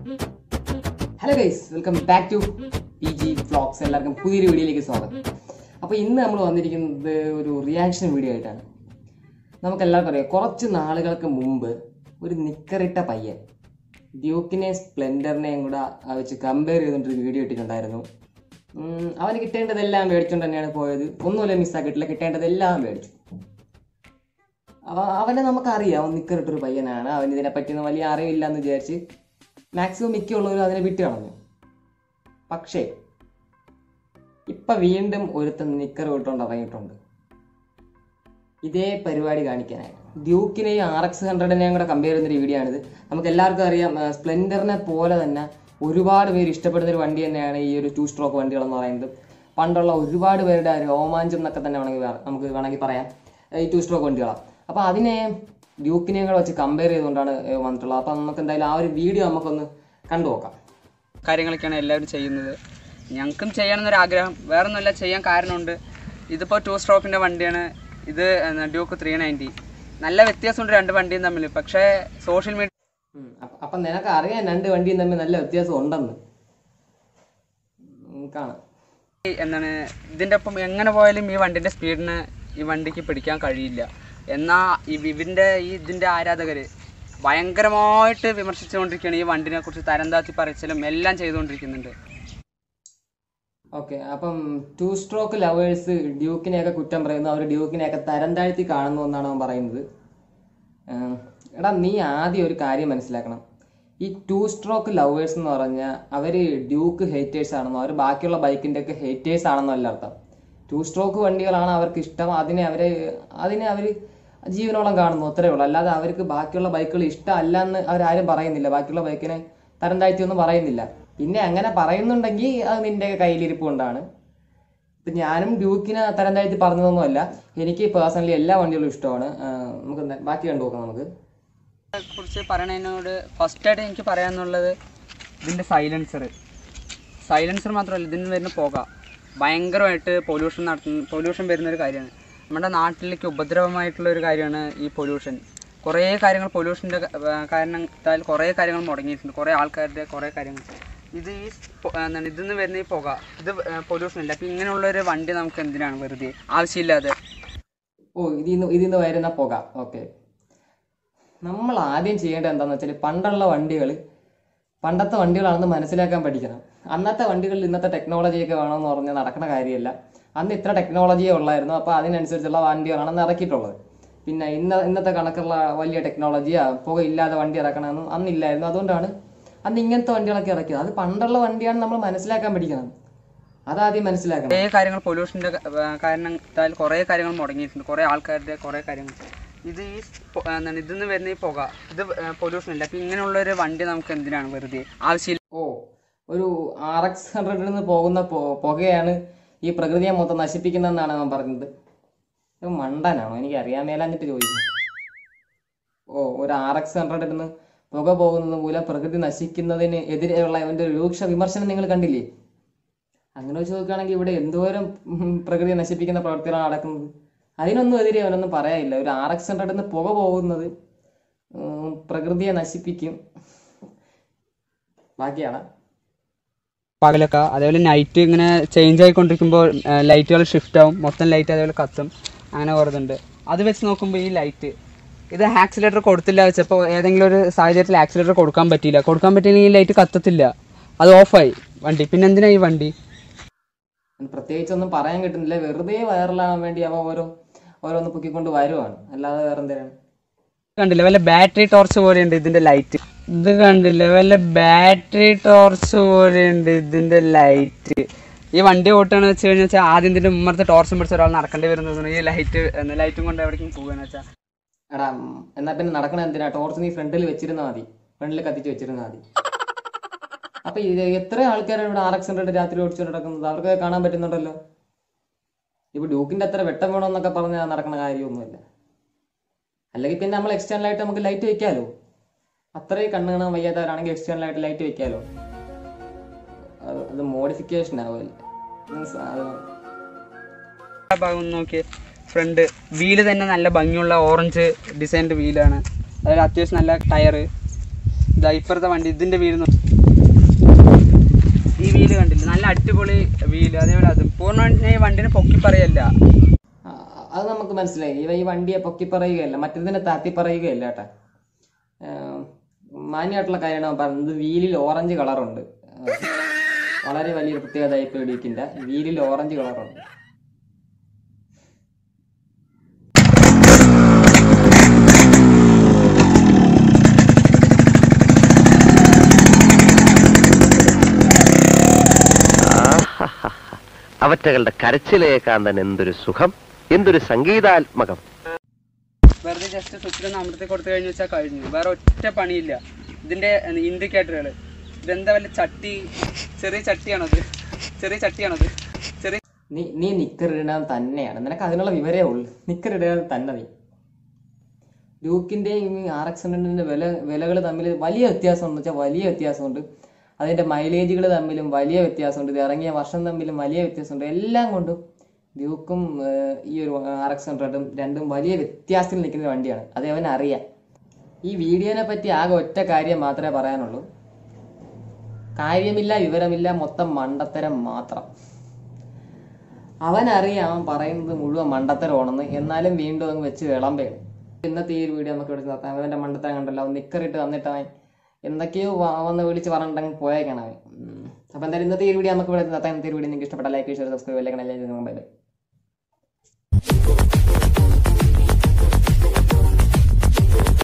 Hello guys welcome back to P G vlogs എല്ലാവർക്കും പുതിയൊരു വീഡിയോയിലേക്ക് സ്വാഗതം. അപ്പോൾ ഇന്ന് നമ്മൾ വന്നിരിക്കുന്നത് ഒരു റിയാക്ഷൻ വീഡിയോ ആയിട്ടാണ്. നമുക്ക് എല്ലാവർക്കും അറിയാം കുറച്ച് നാളുകൾക്ക് മുമ്പ് ഒരു നിക്കറിട്ട പയ്യൻ ഡ്യൂക്കിനെ സ്പ്ലെൻഡറിനെയും കൂടെ വെച്ച് കമ്പയർ ചെയ്തുകൊണ്ടൊരു വീഡിയോ ഇട്ടിട്ടുണ്ടായിരുന്നു. അവന് കിട്ടേണ്ടതെല്ലാം മേടിച്ചുകൊണ്ട് തന്നെയാണ് പോയത്. ഒന്നുമില്ല മിസ്സാക്കിയിട്ടില്ല കിട്ടേണ്ടതെല്ലാം മേടിച്ചു. അവനെ നമുക്കറിയാം അവൻ നിക്കറിട്ടൊരു പയ്യനാണ്. അവൻ ഇതിനെ പറ്റിയൊന്നും വലിയ അറിവില്ല എന്ന് വിചാരിച്ച് മാക്സിമം മിക്കുള്ളവരും അതിനെ വിട്ട് കളഞ്ഞു. പക്ഷേ ഇപ്പൊ വീണ്ടും ഒരുത്തൻ നിക്കർ വിട്ടുകൊണ്ട് ഇറങ്ങിയിട്ടുണ്ട്. ഇതേ പരിപാടി കാണിക്കാനായിട്ട് ഡ്യൂക്കിനെയും ആർ എക്സ് ഹൺഡ്രഡിനെയും കൂടെ കമ്പയർ ചെയ്യുന്നൊരു വീഡിയോ ആണിത് നമുക്ക് എല്ലാവർക്കും അറിയാം സ്പ്ലെൻഡറിനെ പോലെ തന്നെ ഒരുപാട് പേര് ഇഷ്ടപ്പെടുന്ന ഒരു വണ്ടി തന്നെയാണ് ഈ ഒരു ടു സ്ട്രോക്ക് വണ്ടികളെന്ന് പറയുന്നത്. പണ്ടുള്ള ഒരുപാട് പേരുടെ രോമാഞ്ചം എന്നൊക്കെ തന്നെ വേണമെങ്കിൽ നമുക്ക് വേണമെങ്കിൽ പറയാം. ഈ ടു സ്ട്രോക്ക് വണ്ടികളാണ്. അപ്പോൾ അതിനെ ഡ്യൂക്കിനെയും വെച്ച് കമ്പയർ ചെയ്തുകൊണ്ടാണ് വന്നിട്ടുള്ളത്. അപ്പം നമുക്ക് എന്തായാലും ആ ഒരു വീഡിയോ നമുക്കൊന്ന് കണ്ടു നോക്കാം. കാര്യങ്ങളൊക്കെയാണ് എല്ലാവരും ചെയ്യുന്നത്. ഞങ്ങൾക്കും ചെയ്യണമെന്നൊരു ആഗ്രഹം. വേറെ ഒന്നുമില്ല ചെയ്യാൻ കാരണമുണ്ട്. ഇതിപ്പോൾ ടു സ്ട്രോക്കിന്റെ വണ്ടിയാണ്. ഇത് ഡ്യൂക്ക് ത്രീ നയന്റി നല്ല വ്യത്യാസമുണ്ട് രണ്ട് വണ്ടിയും തമ്മിൽ. പക്ഷേ സോഷ്യൽ മീഡിയ അപ്പൊ അപ്പം നിനക്ക് അറിയാം രണ്ട് വണ്ടിയും തമ്മിൽ നല്ല വ്യത്യാസം ഉണ്ടെന്ന് കാണാം. എന്താണ് ഇതിന്റെ ഒപ്പം എങ്ങനെ പോയാലും ഈ വണ്ടിന്റെ സ്പീഡിന് ഈ വണ്ടിക്ക് പിടിക്കാൻ കഴിയില്ല. എന്നാൽ ഈ വിവിന്റെ ഈ ഇതിന്റെ ആരാധകർ ഭയങ്കരമായിട്ട് വിമർശിച്ചുകൊണ്ടിരിക്കുകയാണ് ഈ വണ്ടിനെ കുറിച്ച് തരം താത്തി പറച്ചിലും എല്ലാം ചെയ്തുകൊണ്ടിരിക്കുന്നുണ്ട്. ഓക്കെ അപ്പം ടു സ്ട്രോക്ക് ലവേഴ്സ് ഡ്യൂക്കിനെയൊക്കെ കുറ്റം പറയുന്നു. അവർ ഡ്യൂക്കിനെയൊക്കെ തരം താഴ്ത്തി കാണുന്നു എന്നാണ് അവൻ പറയുന്നത്. എടാ നീ ആദ്യം ഒരു കാര്യം മനസ്സിലാക്കണം. ഈ ടു സ്ട്രോക്ക് ലവേഴ്സ് എന്ന് പറഞ്ഞാൽ അവർ ഡ്യൂക്ക് ഹേറ്റേഴ്സ് ആണെന്നോ അവർ ബാക്കിയുള്ള ബൈക്കിന്റെ ഒക്കെ ഹേറ്റേഴ്സ് ആണെന്നോ അല്ല അർത്ഥം. ടു സ്ട്രോക്ക് വണ്ടികളാണ് അവർക്ക് ഇഷ്ടം. അതിനെ അവർ അതിനെ അവർ ജീവനോളം കാണുന്നു അത്രേ ഉള്ളൂ. അല്ലാതെ അവർക്ക് ബാക്കിയുള്ള ബൈക്കുകൾ ഇഷ്ടമല്ല എന്ന് അവരാരും പറയുന്നില്ല. ബാക്കിയുള്ള ബൈക്കിനെ തരം താഴ്ത്തിയൊന്നും പറയുന്നില്ല. പിന്നെ അങ്ങനെ പറയുന്നുണ്ടെങ്കിൽ അത് നിന്റെ കയ്യിലിരിപ്പ് കൊണ്ടാണ്. ഇപ്പം ഞാനും ഡ്യൂക്കിനെ തരം താഴ്ത്തി പറഞ്ഞതൊന്നുമല്ല. എനിക്ക് പേഴ്സണലി എല്ലാ വണ്ടികളും ഇഷ്ടമാണ്. നമുക്ക് ബാക്കി കണ്ടു നോക്കാം നമുക്ക്. കുറിച്ച് പറയണതിനോട് ഫസ്റ്റായിട്ട് എനിക്ക് പറയാനുള്ളത് ഇതിന്റെ സൈലൻസർ സൈലൻസർ മാത്രമല്ല ഇതിൽ നിന്ന് വരുന്ന പുക. ഭയങ്കരമായിട്ട് പൊല്യൂഷൻ നടത്തുന്ന പൊല്യൂഷൻ വരുന്നൊരു കാര്യമാണ്. നമ്മുടെ നാട്ടിലേക്ക് ഉപദ്രവമായിട്ടുള്ള ഒരു കാര്യമാണ് ഈ പൊല്യൂഷൻ. കുറേ കാര്യങ്ങൾ പൊല്യൂഷന്റെ കാരണത്താൽ കുറേ കാര്യങ്ങൾ മുടങ്ങിയിട്ടുണ്ട്. കുറേ ആൾക്കാരുടെ കുറേ കാര്യങ്ങൾ. ഇത് ഈ എന്താണ് ഇതിൽ നിന്ന് വരുന്ന ഈ പുക ഇത് പൊല്യൂഷൻ ഇല്ല അപ്പം ഇങ്ങനെയുള്ള ഒരു വണ്ടി നമുക്ക് എന്തിനാണ് വെറുതെ? ആവശ്യമില്ലാതെ. ഓ ഇതിൽ നിന്ന് ഇതിൽ നിന്ന് വരുന്ന പുക. ഓക്കെ. നമ്മൾ ആദ്യം ചെയ്യേണ്ടത് എന്താണെന്ന് വെച്ചാൽ പണ്ടുള്ള വണ്ടികൾ പണ്ടത്തെ വണ്ടികളാണെന്ന് മനസ്സിലാക്കാൻ പഠിക്കണം. അന്നത്തെ വണ്ടികളിൽ ഇന്നത്തെ ടെക്നോളജിയൊക്കെ വേണമെന്ന് പറഞ്ഞാൽ നടക്കുന്ന കാര്യമല്ല. അന്ന് ഇത്ര ടെക്നോളജിയേ ഉള്ളായിരുന്നു. അപ്പോൾ അതിനനുസരിച്ചുള്ള വണ്ടികളാണ് അന്ന് ഇറക്കിയിട്ടുള്ളത് പിന്നെ ഇന്ന ഇന്നത്തെ കണക്കുള്ള വലിയ ടെക്നോളജിയാ പുക ഇല്ലാതെ വണ്ടി ഇറക്കണമെന്നും അന്നില്ലായിരുന്നു. അതുകൊണ്ടാണ് അന്ന് ഇങ്ങനത്തെ വണ്ടികളൊക്കെ ഇറക്കിയത്. അത് പണ്ടുള്ള വണ്ടിയാണ് നമ്മൾ മനസ്സിലാക്കാൻ പഠിക്കണം. അതാദ്യം മനസ്സിലാക്കണം. കാര്യങ്ങൾ പൊല്യൂഷന്റെ കാരണത്താൽ കുറേ കാര്യങ്ങൾ മുടങ്ങിയിട്ടുണ്ട്. കുറേ ആൾക്കാരുടെ കുറേ കാര്യങ്ങൾ. ഇത് ഈ എന്താണ് ഇതിൽ നിന്ന് വരുന്ന ഈ പുക ഇത് പൊല്യൂഷൻ ഇല്ല അപ്പം ഇങ്ങനെയുള്ള ഒരു വണ്ടി നമുക്ക് എന്തിനാണ് വെറുതെ? ആവശ്യമില്ല. ഓ ഒരു ആർ എക്സ് ഹൺഡ്രഡിൽ നിന്ന് പോകുന്ന പുകയാണ് ഈ പ്രകൃതിയെ മൊത്തം നശിപ്പിക്കുന്നതെന്നാണ് അവൻ പറഞ്ഞത്. ഇത് മണ്ടനാണോ? എനിക്ക് അറിയാൻ മേലാഞ്ഞിട്ട് ചോദിച്ചു. ഓ ഒരു ആർ എക്സ് ഹൺഡ്രഡിൽ നിന്ന് പുക പോകുന്നത് മൂലം പ്രകൃതി നശിക്കുന്നതിന് എതിരെയുള്ള അവന്റെ രൂക്ഷ വിമർശനം നിങ്ങൾ കണ്ടില്ലേ? അങ്ങനെ വെച്ച് നോക്കുകയാണെങ്കിൽ ഇവിടെ എന്തോരം പ്രകൃതി നശിപ്പിക്കുന്ന പ്രവർത്തികളാണ് നടക്കുന്നത്. അതിനൊന്നും എതിരെ അവനൊന്നും പറയാനില്ല. ഒരു ആർ എക്സ് ഹൺഡ്രഡിൽ നിന്ന് പുക പോകുന്നത് പ്രകൃതിയെ നശിപ്പിക്കും. ബാക്കിയാണ്. പകലൊക്കെ അതേപോലെ നൈറ്റ് ഇങ്ങനെ ചേഞ്ച് ആയിക്കൊണ്ടിരിക്കുമ്പോൾ ലൈറ്റുകൾ ഷിഫ്റ്റ് ആവും. മൊത്തം ലൈറ്റ് അതേപോലെ കത്തും. അങ്ങനെ കുറതുണ്ട് അത് വെച്ച് നോക്കുമ്പോൾ ഈ ലൈറ്റ് ഇത് ആക്സിലേറ്റർ കൊടുത്തില്ല വെച്ചപ്പോൾ ഏതെങ്കിലും ഒരു സാഹചര്യത്തിൽ ആക്സിലേറ്റർ കൊടുക്കാൻ പറ്റിയില്ല. കൊടുക്കാൻ പറ്റിയില്ലെങ്കിൽ ഈ ലൈറ്റ് കത്തത്തില്ല. അത് ഓഫായി വണ്ടി. പിന്നെ എന്തിനാ ഈ വണ്ടി? പ്രത്യേകിച്ചൊന്നും പറയാൻ കിട്ടുന്നില്ല. വെറുതെ വൈറലാകാൻ വേണ്ടി അവ ഓരോ ഓരോന്ന് പൊക്കിക്കൊണ്ട് വരുവാണ്. അല്ലാതെ വേറെ എന്തിനാണ് കണ്ടില്ല വല്ല ബാറ്ററി ടോർച്ച് പോലെയുണ്ട് ഇതിന്റെ ലൈറ്റ്. ഇത് കണ്ടില്ല വല്ല ബാറ്ററി ടോർച്ച് പോലെയുണ്ട് ഇതിന്റെ ലൈറ്റ്. ഈ വണ്ടി ഓട്ടാന്ന് വെച്ച് കഴിഞ്ഞാൽ വെച്ചാൽ ആദ്യം ഇതിന്റെ മുമ്പത്തെ ടോർച്ചും പിടിച്ച ഒരാൾ നടക്കേണ്ടി വരുന്നത് ഈ ലൈറ്റ് ലൈറ്റും കൊണ്ട് എവിടേക്കും പോകുകയെന്ന് വെച്ചാൽ എടാ എന്നാ പിന്നെ നടക്കണ എന്തിനാ? ടോർച്ച് നീ ഫ്രണ്ടിൽ വെച്ചിരുന്നാ മതി. ഫ്രണ്ടിൽ കത്തിച്ച് വെച്ചിരുന്നാ മതി. അപ്പൊ എത്ര ആൾക്കാരാണ് ഇവിടെ ആർ എക്സ് ഹൺഡ്രഡ് രാത്രി ഓടിച്ചു നടക്കുന്നത് അവർക്ക് കാണാൻ പറ്റുന്നുണ്ടല്ലോ. ഇപ്പൊ ഡ്യൂക്കിന്റെ അത്ര വെട്ടം വേണമെന്നൊക്കെ പറഞ്ഞാൽ നടക്കുന്ന കാര്യമൊന്നുമില്ല. അല്ലെങ്കിൽ പിന്നെ നമ്മൾ എക്സ്റ്റേണൽ ആയിട്ട് നമുക്ക് ലൈറ്റ് വെക്കാലോ. അത്രയും കണ്ണ് കാണാൻ വയ്യാത്തവരാണെങ്കിൽ എക്സ്റ്റേണൽ ആയിട്ട് ലൈറ്റ് വെക്കാലോ. അത് മോഡിഫിക്കേഷൻ ആവുമല്ലേ. Means അത് ആ ഭാഗം നോക്കിയേ. ഫ്രണ്ട് വീൽ തന്നെ നല്ല ഭംഗിയുള്ള ഓറഞ്ച് ഡിസൈൻഡ് വീലാണ് അതായത് അത്യാവശ്യം നല്ല ടയർ ഇതാ ഇപ്പുറത്തെ വണ്ടി ഇതിന്റെ വീൽ വീൽ കണ്ടില്ല? നല്ല അടിപൊളി വീൽ അതേപോലെ അത്. പൂർണ ഈ വണ്ടിനെ പൊക്കി പറയല്ല. അത് നമുക്ക് മനസ്സിലായി. ഈ വണ്ടിയെ പൊക്കി പറയുകയല്ല. മറ്റേതിനെ താത്തി പറയുകയല്ല കേട്ടാ. മാന്യമായിട്ടുള്ള കാര്യമാണ് പറഞ്ഞത്. വീലിൽ ഓറഞ്ച് കളറുണ്ട് വളരെ വലിയൊരു പ്രത്യേകത ഇപ്പോൾ ഇടിക്കിന്റെ വീലിൽ ഓറഞ്ച് കളറുണ്ട് അവറ്റകളുടെ കരച്ചിലേക്കാൻ തന്നെ എന്തൊരു സുഖം എന്തൊരു സംഗീതാത്മകം. വെറുതെ ജസ്റ്റ് സ്വിച്ചിലൊന്ന് അമർത്തി കൊടുത്തു കഴിഞ്ഞു വെച്ചാൽ കഴിഞ്ഞു. വേറെ ഒറ്റ പണിയില്ല. ഇതിന്റെ ഇൻഡിക്കേറ്ററുകൾ ഇതെന്താ വല്ല ചട്ടി? ചെറിയ ചട്ടിയാണത്. ചെറിയ ചട്ടിയാണത്. ചെറിയ നീ നീ നിക്കറിടാൻ തന്നെയാണ്. നിനക്ക് അതിനുള്ള വിവരേ ഉള്ളൂ. നിക്കറിടാൻ തന്നെ നീ. ഡ്യൂക്കിന്റെയും ആർ എക്സ് ഹൺഡ്രഡിന്റെ വില വിലകൾ തമ്മിൽ വലിയ വ്യത്യാസം എന്ന് വെച്ചാൽ വലിയ വ്യത്യാസമുണ്ട്. അതിന്റെ മൈലേജുകൾ തമ്മിലും വലിയ വ്യത്യാസമുണ്ട്. ഇത് ഇറങ്ങിയ വർഷം തമ്മിലും വലിയ വ്യത്യാസമുണ്ട്. എല്ലാം കൊണ്ടും ഡ്യൂക്കും ഈ ഒരു ആർ എക്സ് ഹൺഡ്രഡും രണ്ടും വലിയ വ്യത്യാസത്തിൽ നിൽക്കുന്ന വണ്ടിയാണ്. അത് അവൻ അറിയാം. ഈ വീഡിയോനെ പറ്റി ആകെ ഒറ്റ കാര്യം മാത്രമേ പറയാനുള്ളൂ. കാര്യമില്ല വിവരമില്ല മൊത്തം മണ്ടത്തരം മാത്രം. അവനറിയാം അവൻ പറയുന്നത് മുഴുവൻ മണ്ടത്തരമാണെന്ന്. എന്നാലും വീണ്ടും അങ്ങ് വെച്ച് വിളമ്പേണ് ഇന്നത്തെ ഈ ഒരു വീഡിയോ നമുക്ക് ഇവിടെ നിർത്താം. അവന്റെ മണ്ടത്തരം കണ്ടല്ലോ. അവൻ നിക്കറിട്ട് വന്നിട്ട് അവൻ എന്തൊക്കെയോ വന്ന് വിളിച്ച് പറഞ്ഞിട്ടങ്ങ് പോയേക്കാണ് അവൻ അപ്പോൾ എന്തായാലും ഇന്നത്തെ ഈ വീഡിയോ നമുക്ക് ഇവിടെ നിർത്താം ഇന്നത്തെ വീഡിയോ നിങ്ങൾക്ക് ഇഷ്ടപ്പെട്ട ലൈക്ക് ഷെയർ സബ്സ്ക്രൈബ് എല്ലാം ബൈ ബൈ